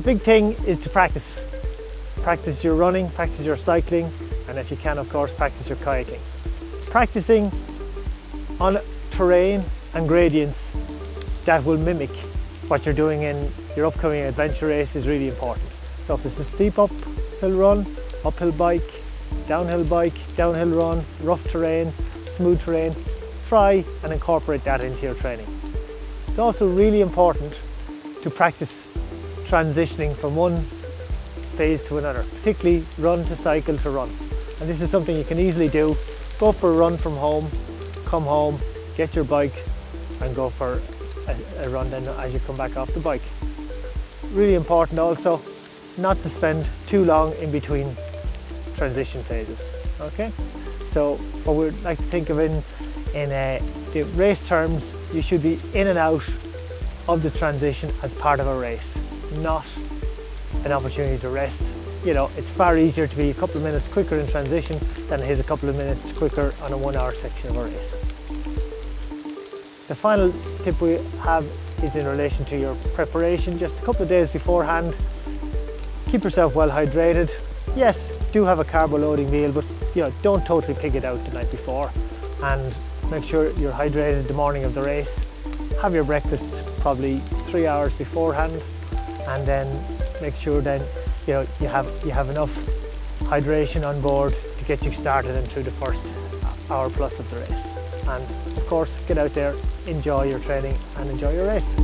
The big thing is to practice. Practice your running, practice your cycling, and if you can, of course, practice your kayaking. Practicing on terrain and gradients that will mimic what you're doing in your upcoming adventure race is really important. So if it's a steep uphill run, uphill bike, downhill bike, downhill run, rough terrain, smooth terrain, try and incorporate that into your training. It's also really important to practice transitioning from one phase to another, particularly run to cycle to run. And this is something you can easily do. Go for a run from home, come home, get your bike and go for a, a run then as you come back off the bike. Really important also not to spend too long in between transition phases. Okay, so what we'd like to think of in in uh, the race terms, you should be in and out of the transition as part of a race, not an opportunity to rest. You know, it's far easier to be a couple of minutes quicker in transition than it is a couple of minutes quicker on a one hour section of a race. The final tip we have is in relation to your preparation. Just a couple of days beforehand, keep yourself well hydrated. Yes, do have a carbo loading meal, but you know, don't totally pig it out the night before. And make sure you're hydrated the morning of the race. Have your breakfast probably three hours beforehand, and then make sure then you know you have you have enough hydration on board to get you started and through the first hour plus of the race. And of course, get out there, enjoy your training and enjoy your race.